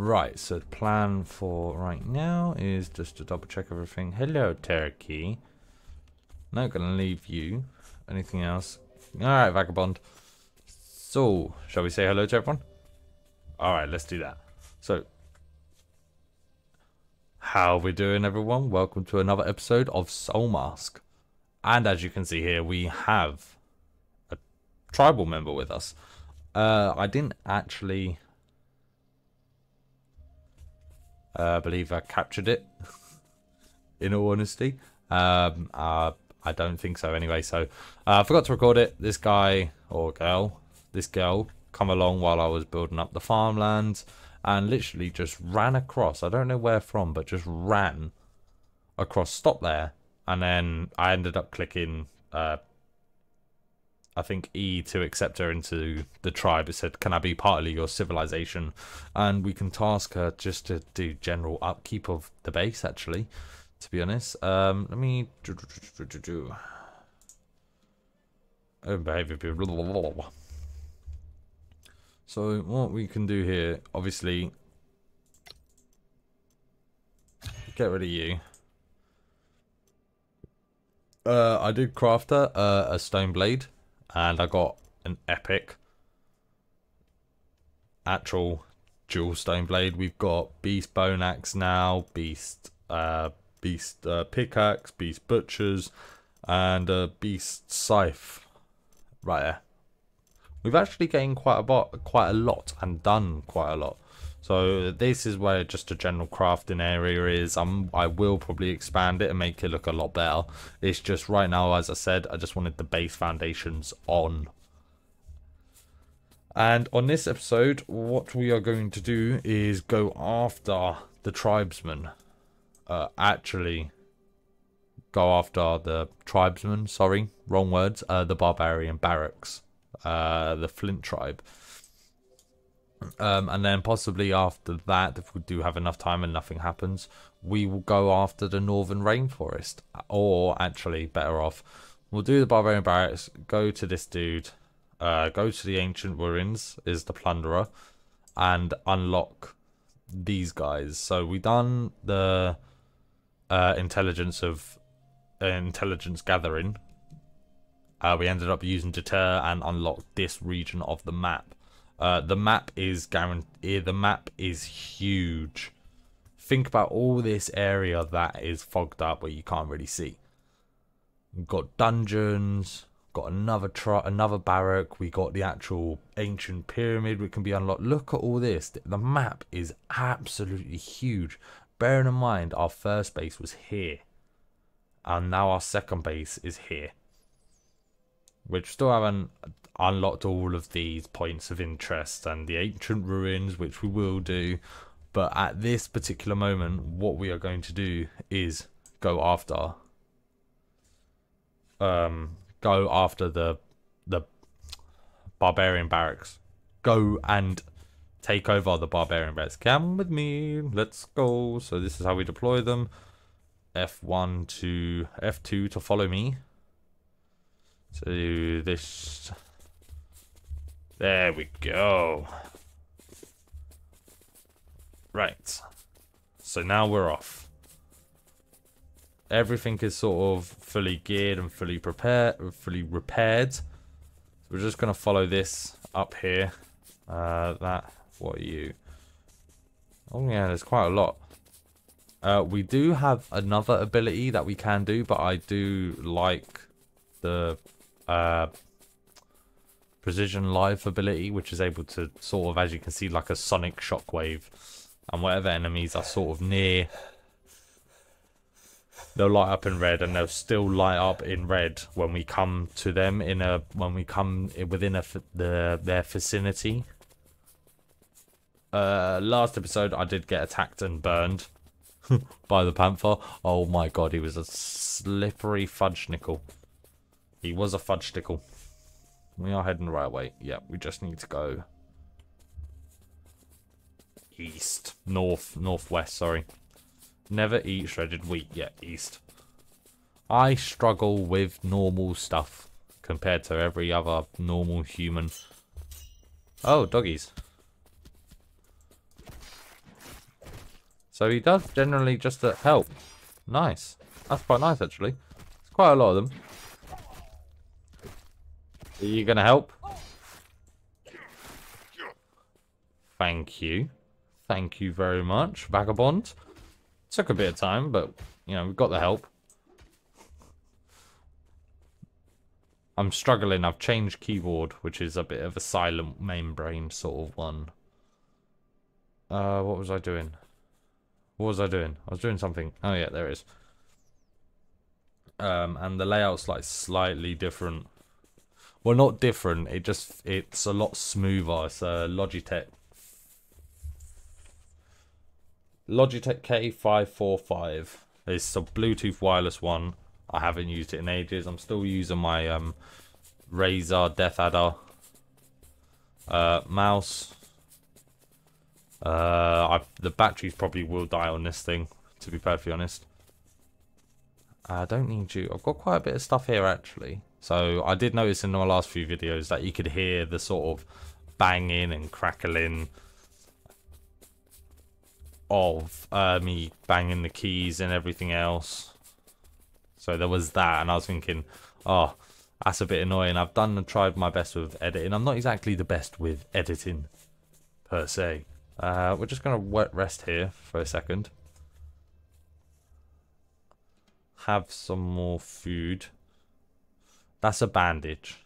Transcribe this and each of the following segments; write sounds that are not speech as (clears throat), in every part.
Right, so the plan for right now is just to double check everything. Hello, Turkey. Not gonna leave you. Anything else? Alright, Vagabond. So, shall we say hello to everyone? Alright, let's do that. So, how we doing, everyone? Welcome to another episode of Soulmask. And as you can see here, we have a tribal member with us. Uh, I didn't actually uh, believe I captured it, (laughs) in all honesty. Um, uh, I don't think so anyway, so uh, I forgot to record it. This guy, or girl, this girl, come along while I was building up the farmlands and literally just ran across. I don't know where from, but just ran across, stop there, and then I ended up clicking uh, I think E to accept her into the tribe. It said, "Can I be part of your civilization?" And we can task her just to do general upkeep of the base. Actually, to be honest, um, let me do. do, do, do behavior. So what we can do here, obviously, get rid of you. Uh, I did craft her uh, a stone blade and I got an epic actual dual stone blade. We've got beast bone axe now, beast uh, beast uh, pickaxe, beast butchers, and a beast scythe right there. We've actually gained quite a lot, quite a lot, and done quite a lot. So this is where just a general crafting area is. Um, I will probably expand it and make it look a lot better. It's just right now, as I said, I just wanted the base foundations on. And on this episode, what we are going to do is go after the tribesmen. Uh, actually, go after the tribesmen, sorry, wrong words, uh, the barbarian barracks, uh, the Flint tribe. Um, and then possibly after that, if we do have enough time and nothing happens, we will go after the northern rainforest. Or actually, better off, we'll do the barbarian barracks, go to this dude, uh, go to the ancient ruins, is the plunderer, and unlock these guys. So we done the uh, intelligence of uh, intelligence gathering. Uh, we ended up using deter and unlocked this region of the map. Uh, the map is guaranteed. The map is huge. Think about all this area that is fogged up where you can't really see. We've got dungeons. Got another tr another barrack. We got the actual ancient pyramid. We can be unlocked. Look at all this. The map is absolutely huge. Bearing in mind our first base was here, and now our second base is here. Which still haven't unlocked all of these points of interest and the ancient ruins, which we will do. But at this particular moment, what we are going to do is go after, um, go after the the barbarian barracks. Go and take over the barbarian barracks. Come with me. Let's go. So this is how we deploy them. F1 to F2 to follow me. So this there we go. Right. So now we're off. Everything is sort of fully geared and fully prepared, fully repaired. So we're just going to follow this up here. Uh, that, what are you? Oh yeah, there's quite a lot. Uh, we do have another ability that we can do, but I do like the uh, precision life ability, which is able to sort of, as you can see, like a sonic shockwave. And whatever enemies are sort of near, they'll light up in red, and they'll still light up in red when we come to them in a when we come within a the their vicinity. Uh, last episode, I did get attacked and burned (laughs) by the panther. Oh my god, he was a slippery fudge nickel. He was a fudge nickel. We are heading the right way. Yeah, we just need to go east. North. Northwest, sorry. Never eat shredded wheat. Yeah, east. I struggle with normal stuff compared to every other normal human. Oh, doggies. So he does generally just help. Nice. That's quite nice, actually. It's quite a lot of them. Are you going to help? Thank you. Thank you very much, Vagabond. Took a bit of time, but, you know, we've got the help. I'm struggling. I've changed keyboard, which is a bit of a silent main brain sort of one. Uh, what was I doing? What was I doing? I was doing something. Oh yeah, there it is. Um, and the layout's like slightly different. Well, not different. It just it's a lot smoother. It's a Logitech Logitech K545. It's a Bluetooth wireless one. I haven't used it in ages. I'm still using my um, Razer DeathAdder uh, mouse. Uh, I, the batteries probably will die on this thing, to be perfectly honest. I don't need you. I've got quite a bit of stuff here, actually. So I did notice in my last few videos that you could hear the sort of banging and crackling of uh, me banging the keys and everything else. So there was that, and I was thinking, oh, that's a bit annoying. I've done and tried my best with editing. I'm not exactly the best with editing, per se. Uh, we're just going to rest here for a second. Have some more food. That's a bandage.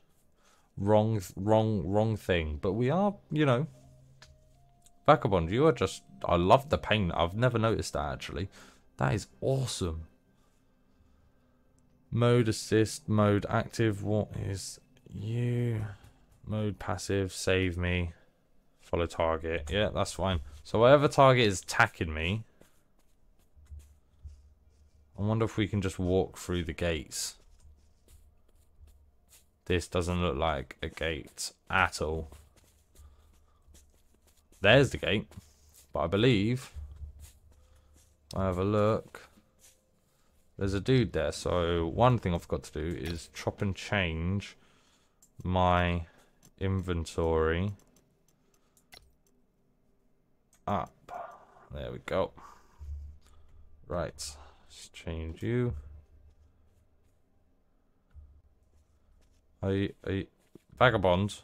Wrong, wrong, wrong thing. But we are, you know, Vagabond, you are just... I love the paint. I've never noticed that, actually. That is awesome. Mode assist, mode active. What is you? Mode passive, save me. Follow target. Yeah, that's fine. So whatever target is attacking me... I wonder if we can just walk through the gates. This doesn't look like a gate at all. There's the gate. But I believe... I have a look. There's a dude there. So one thing I've got to do is chop and change my inventory up. There we go. Right. Let's change you. Are you, vagabond?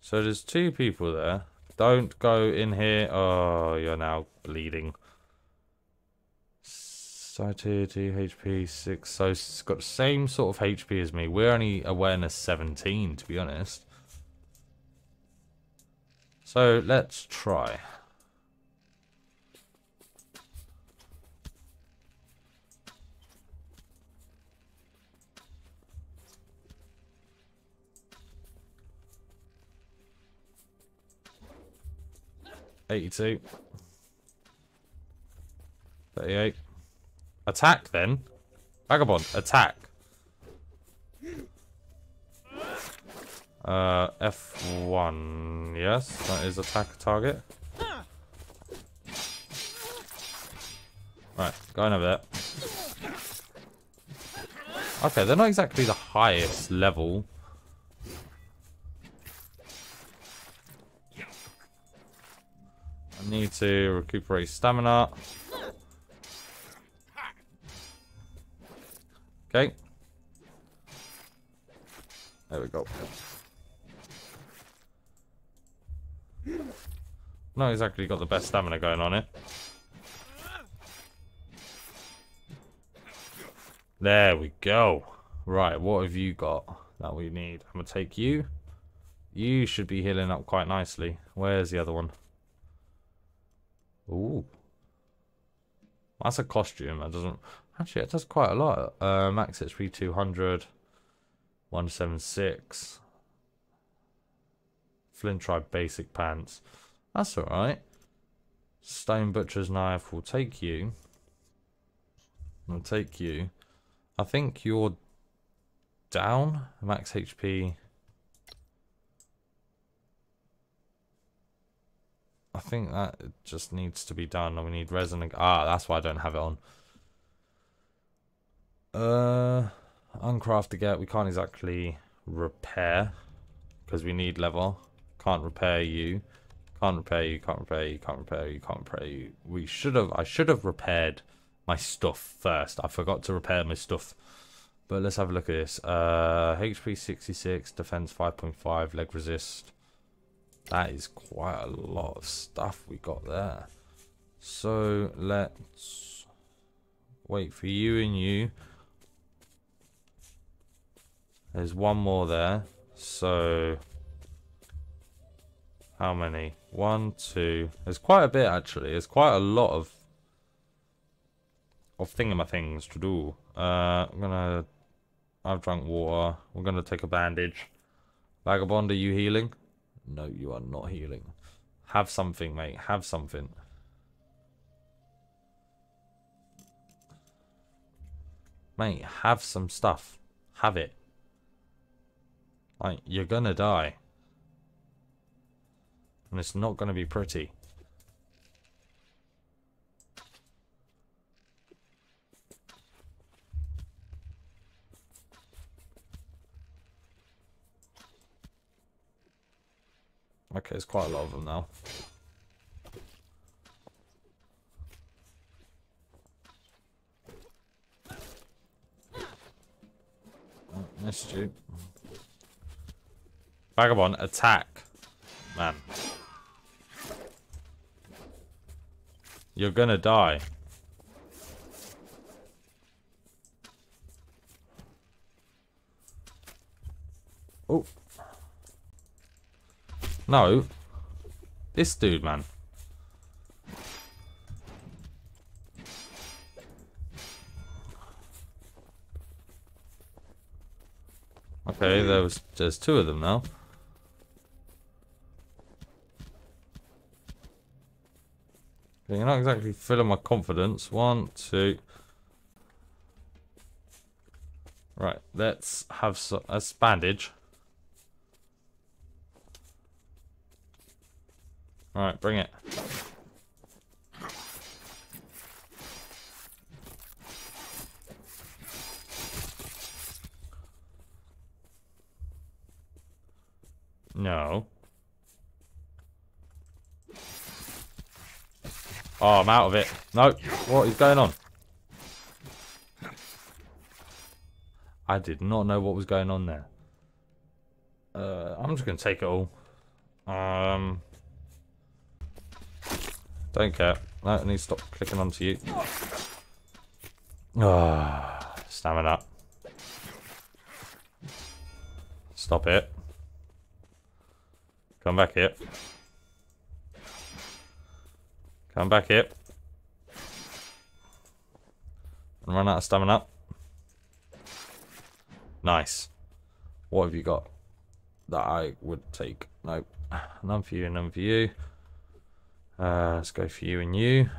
So there's two people there. Don't go in here. Oh, you're now bleeding. Satiety, HP 6. So it's got the same sort of HP as me. We're only awareness 17, to be honest. So let's try. 82. 38. Attack, then. Vagabond, attack. Uh, F1. Yes, that is attack target. Right, going over there. Okay, they're not exactly the highest level. Need to recuperate stamina. Okay. There we go. Not exactly got the best stamina going on it. There we go. Right, what have you got that we need? I'm going to take you. You should be healing up quite nicely. Where's the other one? Ooh. That's a costume. That doesn't... Actually, it does quite a lot. Uh, max HP 200. 176. Flint Tribe basic pants. That's alright. Stone Butcher's knife will take you. Will take you. I think you're down. Max HP I think that just needs to be done. We need resin. Ah, that's why I don't have it on. Uh, uncraft again. We can't exactly repair because we need level. Can't repair you. Can't repair you. Can't repair you. Can't repair you. Can't repair you. We should have. I should have repaired my stuff first. I forgot to repair my stuff. But let's have a look at this. Uh, HP 66, defense 5.5, leg resist. That is quite a lot of stuff we got there. So let's wait for you and you. There's one more there. So how many? One, two. There's quite a bit actually. There's quite a lot of of things to do. Uh, I'm gonna. I've drunk water. We're gonna take a bandage. Vagabond, are you healing? No, you are not healing. Have something, mate. Have something. Mate, have some stuff. Have it. Like, you're gonna die. And it's not gonna be pretty. Okay, there's quite a lot of them now. Oh, missed you. Vagabond, attack. Man. You're gonna die. Oh. No. This dude, man. Okay, there was there's two of them now. you're not exactly filling my confidence. One, two. Right, let's have some, a bandage. Alright, bring it. No. Oh, I'm out of it. No, what is going on? I did not know what was going on there. Uh, I'm just going to take it all. Um, don't care. No, I need to stop clicking onto you. Ah, oh, stamina. Stop it. Come back here. Come back here. And run out of stamina. Nice. What have you got that I would take? Nope. None for you, none for you. Uh, let's go for you and you.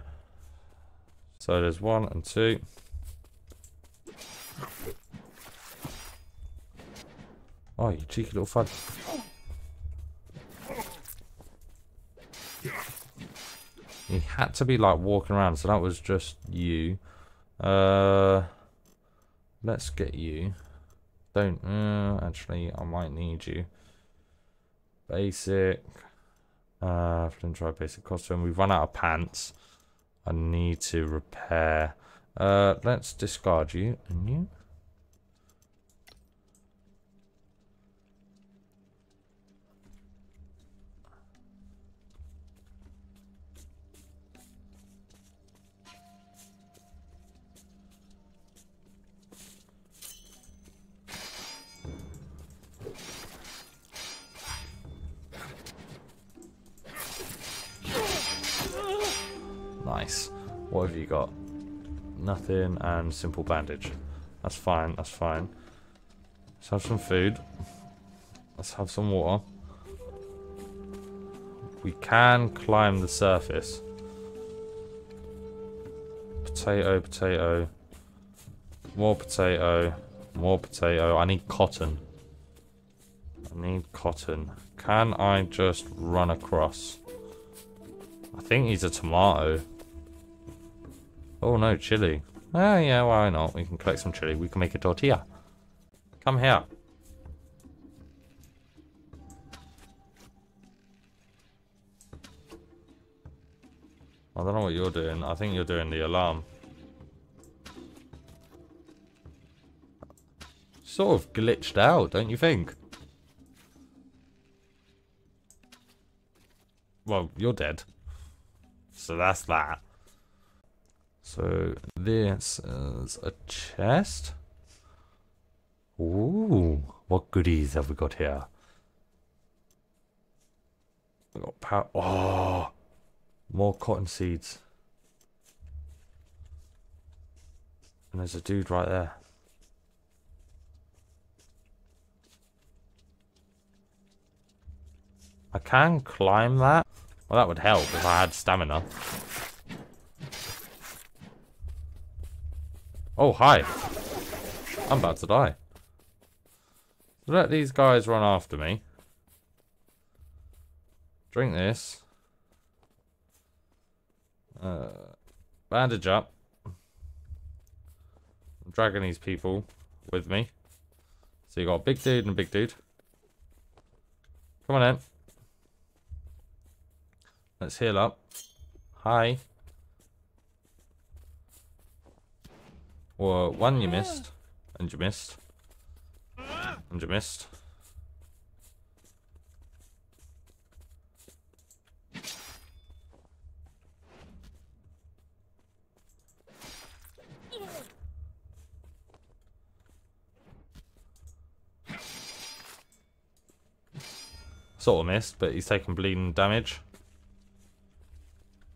So there's one and two. Oh, you cheeky little fud. He had to be like walking around, so that was just you. Uh, let's get you. Don't, uh, actually, I might need you. Basic. Uh, flint tribe basic costume. We've run out of pants. I need to repair. Uh, let's discard you. And you? Got? Nothing and simple bandage. That's fine, that's fine. Let's have some food. Let's have some water. We can climb the surface. Potato, potato. More potato. More potato. I need cotton. I need cotton. Can I just run across? I think he's a tomato. Oh no, chili. Oh yeah, why not? We can collect some chili. We can make a tortilla. Come here. I don't know what you're doing. I think you're doing the alarm. Sort of glitched out, don't you think? Well, you're dead. So that's that. So this is a chest. Ooh, what goodies have we got here? We got power. Oh, more cotton seeds. And there's a dude right there. I can climb that. Well, that would help if I had stamina. Oh, hi. I'm about to die. Let these guys run after me. Drink this. Uh, bandage up. I'm dragging these people with me. So you got a big dude and a big dude. Come on in. Let's heal up. Hi. Well, one you missed. And you missed. And you missed. Sort of missed, but he's taking bleeding damage.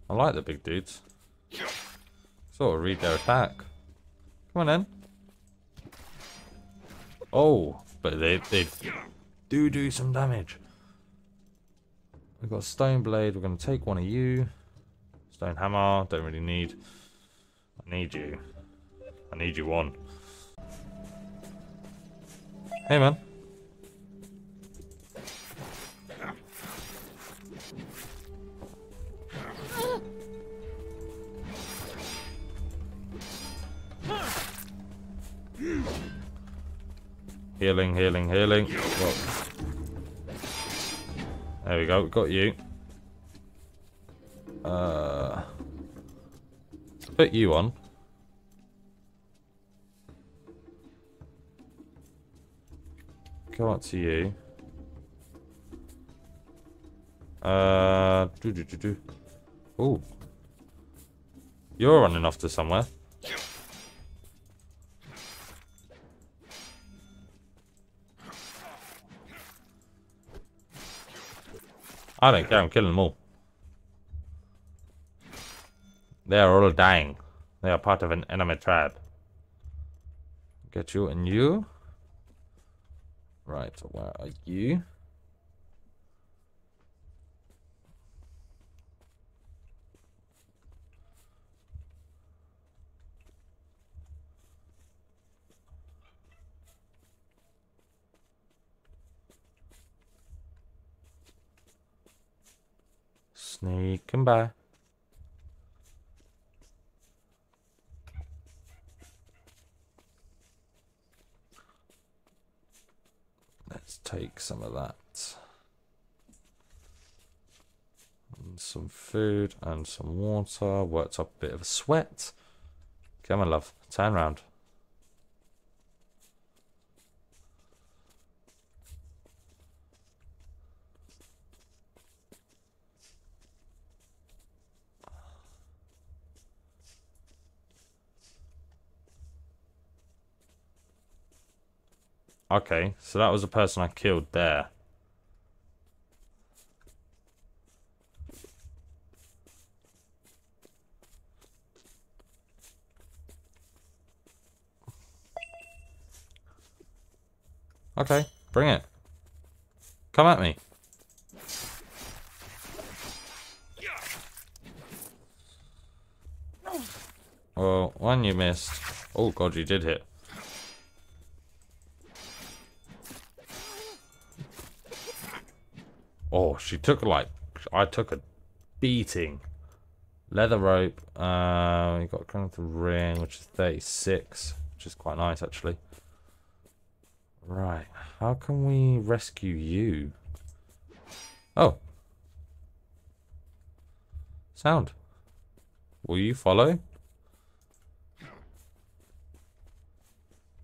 I like the big dudes. Sort of read their attack. Come on in. Oh, but they, they do do some damage. We've got a stone blade. We're going to take one of you. Stone hammer. Don't really need. I need you. I need you one. Hey, man. Healing, healing, healing. There we go, got you. Uh, put you on. Go up to you. Uh, do do do do. Oh, you're running off to somewhere. I don't care, I'm killing them all. They are all dying. They are part of an enemy tribe. Get you and you. Right, where are you? Sneaking by. Let's take some of that. And some food and some water. Worked up a bit of a sweat. Come on, love. Turn around. Okay, so that was the person I killed there. Okay, bring it. Come at me. Well, one you missed. Oh god, you did hit. Oh, she took like I took a beating. Leather rope. Uh, you got kind of the ring, which is 36, which is quite nice actually. Right, how can we rescue you? Oh, sound. Will you follow?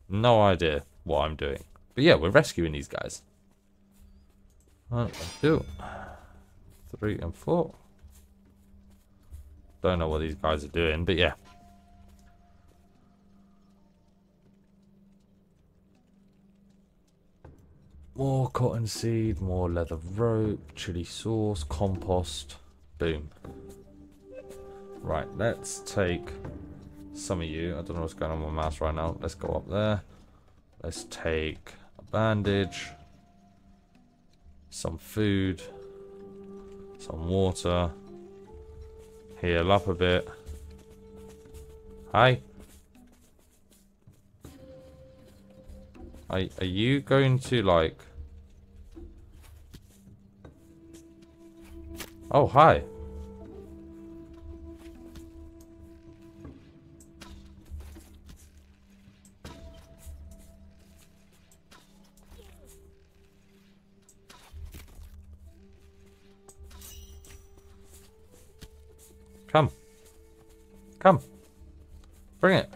No idea what I'm doing. But yeah, we're rescuing these guys. One, two, three, and four. Don't know what these guys are doing, but yeah. More cotton seed, more leather rope, chili sauce, compost. Boom. Right, let's take some of you. I don't know what's going on with my mouse right now. Let's go up there. Let's take a bandage, some food, some water, heal up a bit. Hi. Are, are you going to like... Oh, hi. Come. Come. Bring it.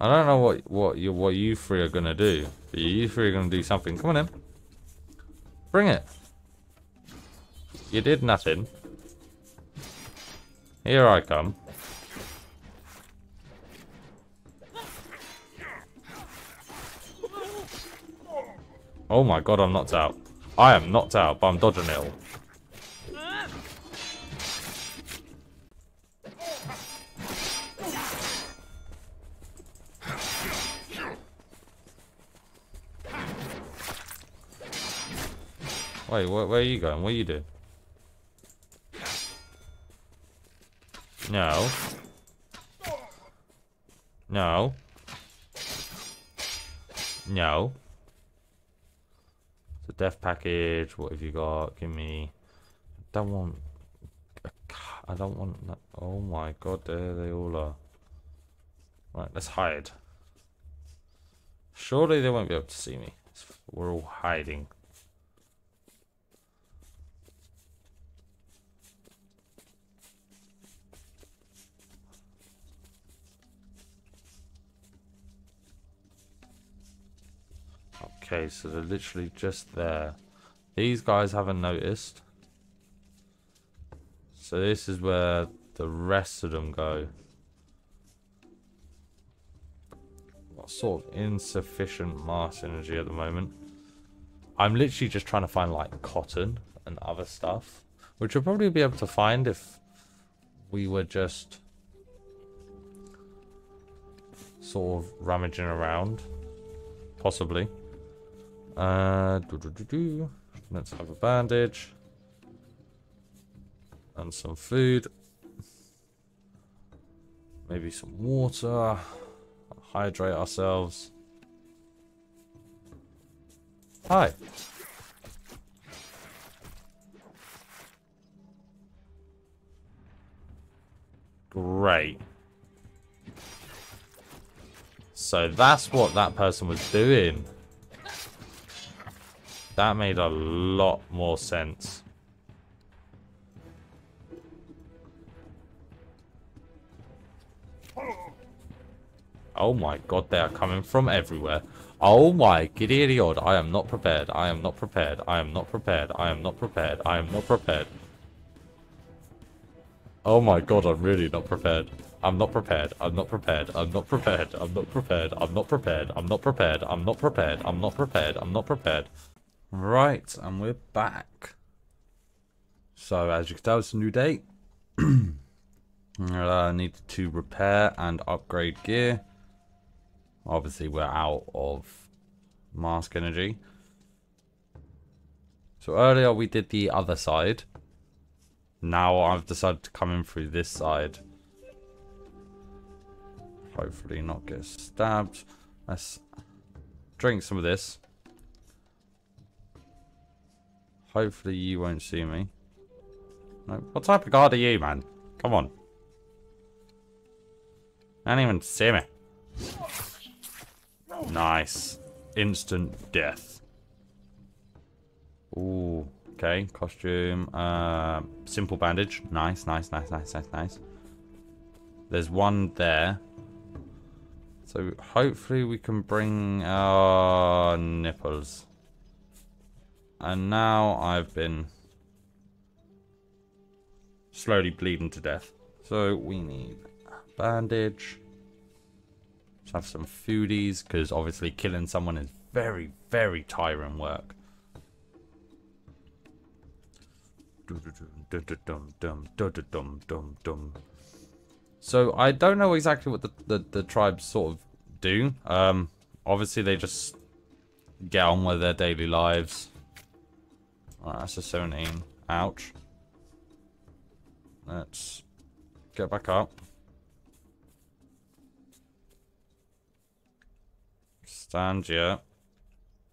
I don't know what what you what you three are gonna do, but you three are gonna do something. Come on in. Bring it. You did nothing. Here I come. Oh my god, I'm knocked out. I am knocked out, but I'm dodging it all. Wait, where, where are you going? What are you doing? No. No. No. The death package. What have you got? Give me. I don't want. I don't want. That. Oh my god, there they all are. Right, let's hide. Surely they won't be able to see me. We're all hiding. Okay, so they're literally just there. These guys haven't noticed. So this is where the rest of them go. What sort of insufficient mask energy at the moment. I'm literally just trying to find like cotton and other stuff. Which we'll probably be able to find if we were just sort of rummaging around. Possibly. Uh, Let's have a bandage. And some food. Maybe some water. Hydrate ourselves. Hi. Great. So that's what that person was doing. That made a lot more sense. Oh my god, they are coming from everywhere. Oh my giddy odd. I am not prepared. I am not prepared. I am not prepared. I am not prepared. I am not prepared. Oh my god, I'm really not prepared. I'm not prepared. I'm not prepared. I'm not prepared. I'm not prepared. I'm not prepared. I'm not prepared. I'm not prepared. I'm not prepared. I'm not prepared. Right, and we're back. So, as you can tell, it's a new day. I (clears throat) uh, need to repair and upgrade gear. Obviously, we're out of mask energy. So earlier we did the other side. Now I've decided to come in through this side. Hopefully not get stabbed. Let's drink some of this. Hopefully you won't see me. What type of guard are you, man? Come on. I don't even see me. Nice. Instant death. Ooh. Okay, costume. Uh, simple bandage. Nice, nice, nice, nice, nice, nice. There's one there. So hopefully we can bring our nipples. And now I've been slowly bleeding to death. So we need bandage. Let's have some foodies, because obviously killing someone is very, very tiring work. So I don't know exactly what the, the, the tribes sort of do. Um, obviously they just get on with their daily lives. That's a 17. Ouch. Let's get back up. Stand here.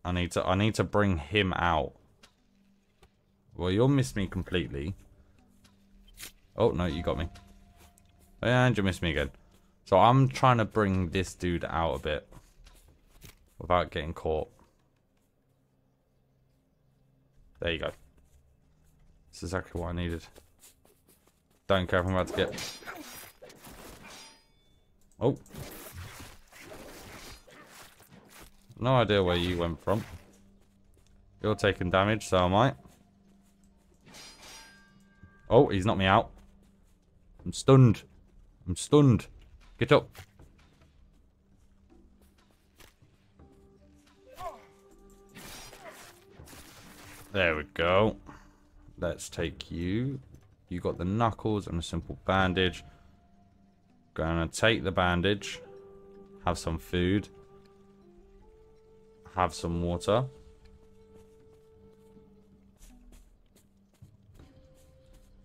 I need to I need to bring him out. Well, you'll miss me completely. Oh, no, you got me. And you missed me again. So I'm trying to bring this dude out a bit. Without getting caught. There you go. That's exactly what I needed. Don't care if I'm about to get... Oh. No idea where you went from. You're taking damage, so am I. Oh, he's knocked me out. I'm stunned. I'm stunned. Get up. There we go. Let's take you. You got the knuckles and a simple bandage. Gonna take the bandage. Have some food. Have some water.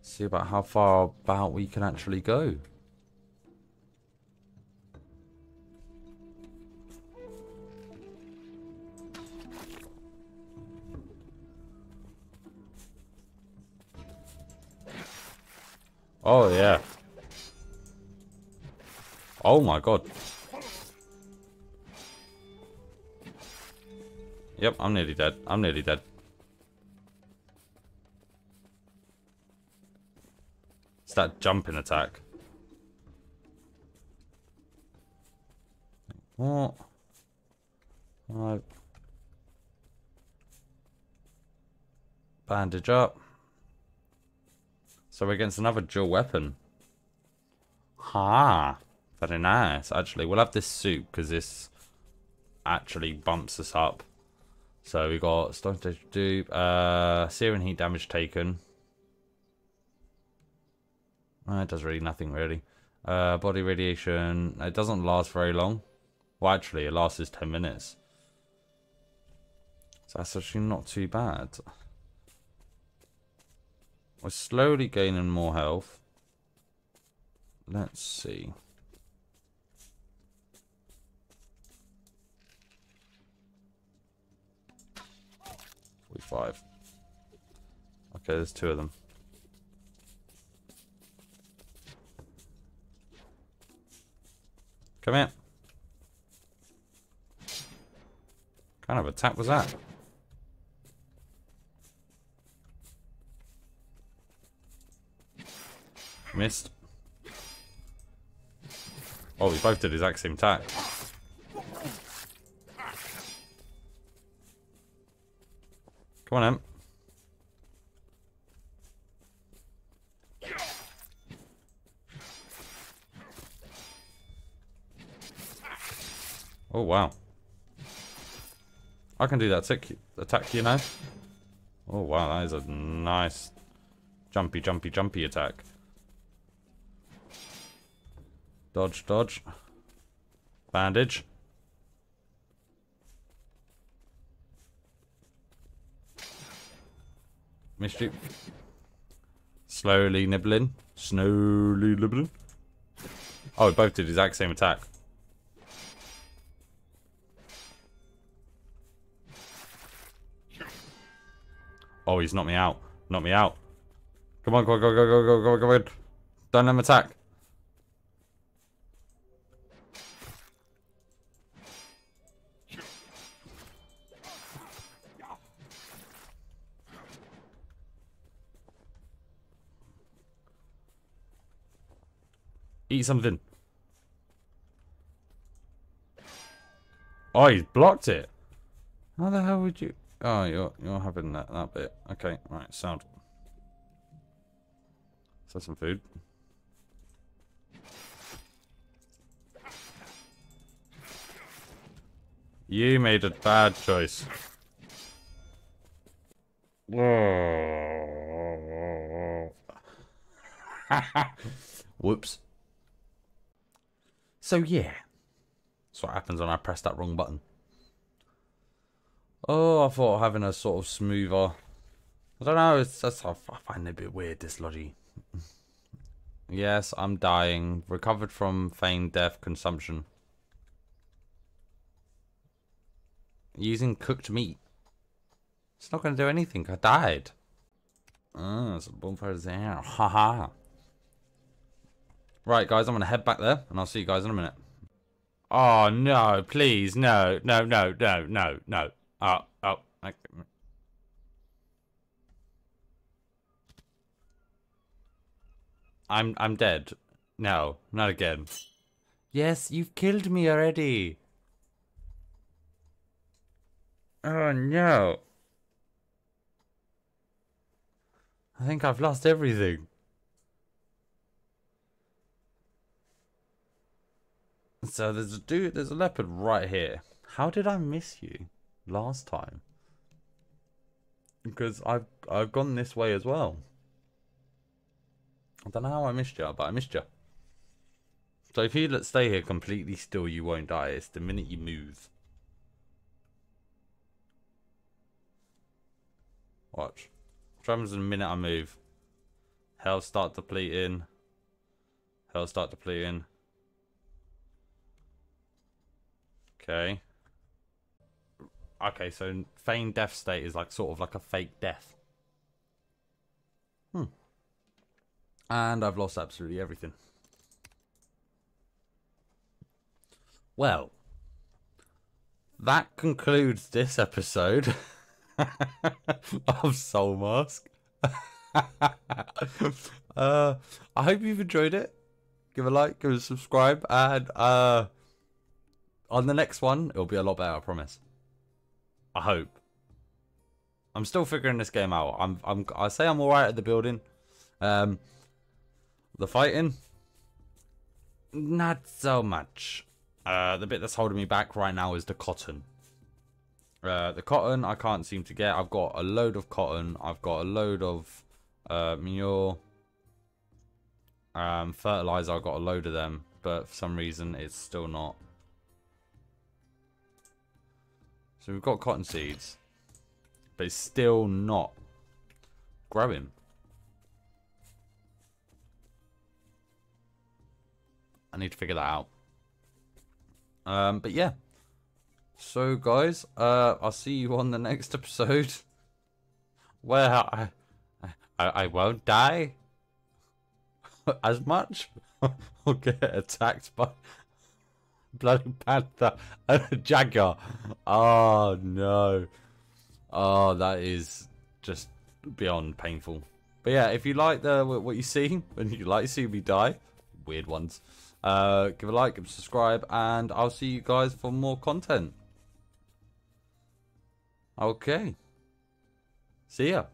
See about how far about we can actually go. Oh, yeah. Oh my god. Yep, I'm nearly dead. I'm nearly dead. It's that jumping attack. What? Right. Bandage up. So we're against another dual weapon. Ha! Very nice. Actually, we'll have this suit because this actually bumps us up. So we got Stone Stage Dupe, uh, Searing Heat damage taken. Uh, it does really nothing really. Uh, body radiation, it doesn't last very long. Well, actually, it lasts 10 minutes. So that's actually not too bad. We're slowly gaining more health. Let's see. Forty-five. Okay, there's two of them. Come here. What kind of attack was that? Missed. Oh, we both did exact same attack. Come on, Em. Oh, wow. I can do that tick attack, you know. Oh, wow, that is a nice jumpy, jumpy, jumpy attack. Dodge, dodge. Bandage. You. Slowly nibbling. Slowly nibbling. Oh, we both did the exact same attack. Oh, he's knocked me out. Knocked me out. Come on, go, go, go, go, go, go, go, go. Don't let him attack. Eat something. Oh, he's blocked it. How the hell would you... Oh, you're, you're having that, that bit. Okay, right, sound. So some food. You made a bad choice. (laughs) Whoops. So yeah. That's what happens when I press that wrong button. Oh, I thought having a sort of smoother... I don't know, it's just, I find it a bit weird, this lodgy. yes, I'm dying. Recovered from feigned death consumption. Using cooked meat. It's not going to do anything. I died. Oh, it's a bonfire there. Haha. Right, guys, I'm going to head back there, and I'll see you guys in a minute. Oh, no, please, no, no, no, no, no, no. Oh, oh, okay. I'm, I'm dead. No, not again. Yes, you've killed me already. Oh, no. I think I've lost everything. So there's a dude, there's a leopard right here. How did I miss you last time? Because I've I've gone this way as well. I don't know how I missed you, but I missed you. So if you let stay here completely still, you won't die. It's the minute you move. Watch. Happens in the minute I move? Health start depleting. Health start depleting. Okay. Okay, so feigned death state is like sort of like a fake death. Hmm. And I've lost absolutely everything. Well, that concludes this episode (laughs) of Soulmask. (laughs) uh, I hope you've enjoyed it. Give a like, give a subscribe, and uh, on the next one, it'll be a lot better, I promise. I hope. I'm still figuring this game out. I'm I'm I say I'm alright at the building. Um the fighting not so much. Uh the bit that's holding me back right now is the cotton. Uh the cotton I can't seem to get. I've got a load of cotton. I've got a load of uh manure. Um fertilizer I've got a load of them, but for some reason it's still not So we've got cotton seeds. But it's still not growing. I need to figure that out. Um, but yeah. So guys, uh, I'll see you on the next (laughs) episode. Where I, I, I won't die (laughs) as much. (laughs) I'll get attacked by bloody panther and a jaguar. Oh no. Oh, that is just beyond painful. But yeah, if you like the what you see (laughs) and you like to see me die, weird ones, uh, give a like, give a subscribe, and I'll see you guys for more content. Okay. See ya.